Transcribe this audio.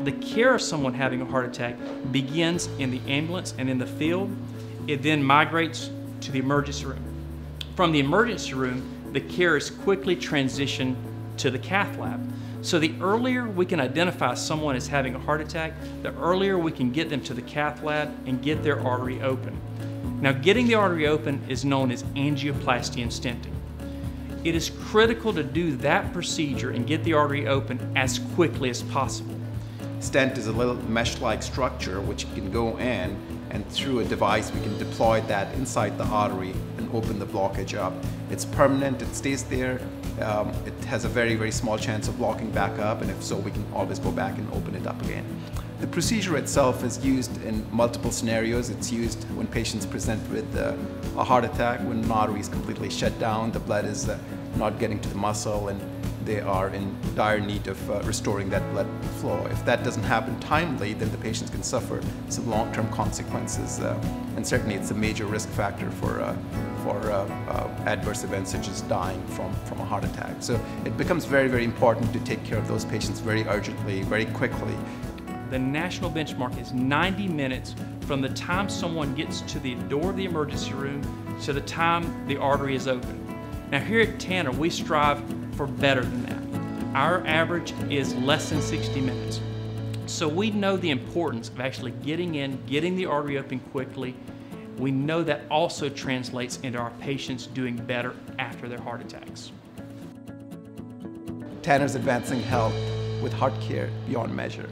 the care of someone having a heart attack begins in the ambulance and in the field. It then migrates to the emergency room. From the emergency room, the care is quickly transitioned to the cath lab. So the earlier we can identify someone as having a heart attack, the earlier we can get them to the cath lab and get their artery open. Now getting the artery open is known as angioplasty and stenting. It is critical to do that procedure and get the artery open as quickly as possible. Stent is a little mesh-like structure which can go in and through a device we can deploy that inside the artery and open the blockage up. It's permanent, it stays there, um, it has a very, very small chance of locking back up and if so we can always go back and open it up again. The procedure itself is used in multiple scenarios. It's used when patients present with uh, a heart attack, when an artery is completely shut down, the blood is uh, not getting to the muscle and they are in dire need of uh, restoring that blood flow. If that doesn't happen timely, then the patients can suffer some long-term consequences. Uh, and certainly it's a major risk factor for, uh, for uh, uh, adverse events such as dying from, from a heart attack. So it becomes very, very important to take care of those patients very urgently, very quickly. The national benchmark is 90 minutes from the time someone gets to the door of the emergency room to the time the artery is open. Now here at Tanner, we strive for better than that. Our average is less than 60 minutes. So we know the importance of actually getting in, getting the artery open quickly. We know that also translates into our patients doing better after their heart attacks. Tanner's advancing health with heart care beyond measure.